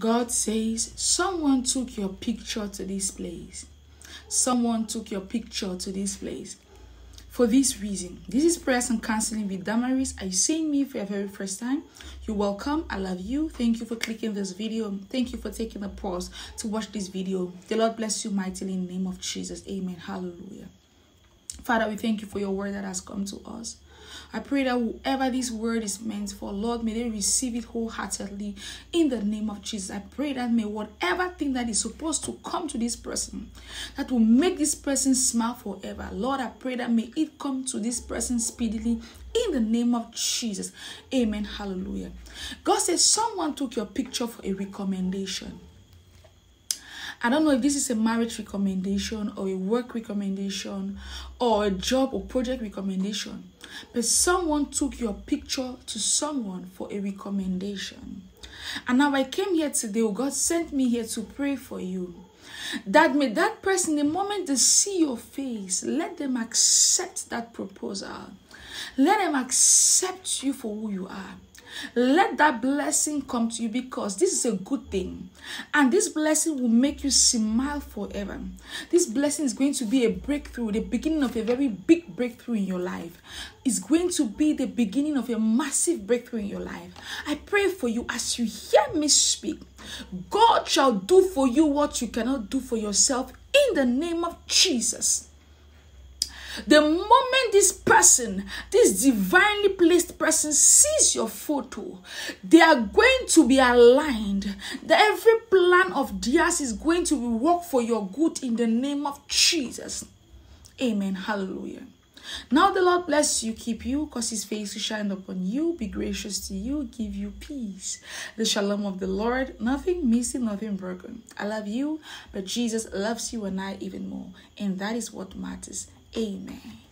God says, Someone took your picture to this place. Someone took your picture to this place. For this reason, this is prayers and counseling with Damaris. Are you seeing me for your very first time? You're welcome. I love you. Thank you for clicking this video. Thank you for taking a pause to watch this video. The Lord bless you mightily in the name of Jesus. Amen. Hallelujah. Father, we thank you for your word that has come to us. I pray that whoever this word is meant for, Lord, may they receive it wholeheartedly in the name of Jesus. I pray that may whatever thing that is supposed to come to this person that will make this person smile forever, Lord, I pray that may it come to this person speedily in the name of Jesus. Amen. Hallelujah. God says someone took your picture for a recommendation. I don't know if this is a marriage recommendation or a work recommendation or a job or project recommendation, but someone took your picture to someone for a recommendation. And now I came here today, oh God sent me here to pray for you. That may that person, the moment they see your face, let them accept that proposal. Let them accept you for who you are. Let that blessing come to you because this is a good thing. And this blessing will make you smile forever. This blessing is going to be a breakthrough, the beginning of a very big breakthrough in your life. It's going to be the beginning of a massive breakthrough in your life. I pray for you as you hear me speak. God shall do for you what you cannot do for yourself in the name of Jesus. The moment this person, this divinely placed person sees your photo, they are going to be aligned. That every plan of theirs is going to work for your good in the name of Jesus. Amen. Hallelujah. Now the Lord bless you, keep you, cause his face to shine upon you, be gracious to you, give you peace. The shalom of the Lord, nothing missing, nothing broken. I love you, but Jesus loves you and I even more. And that is what matters. Amen.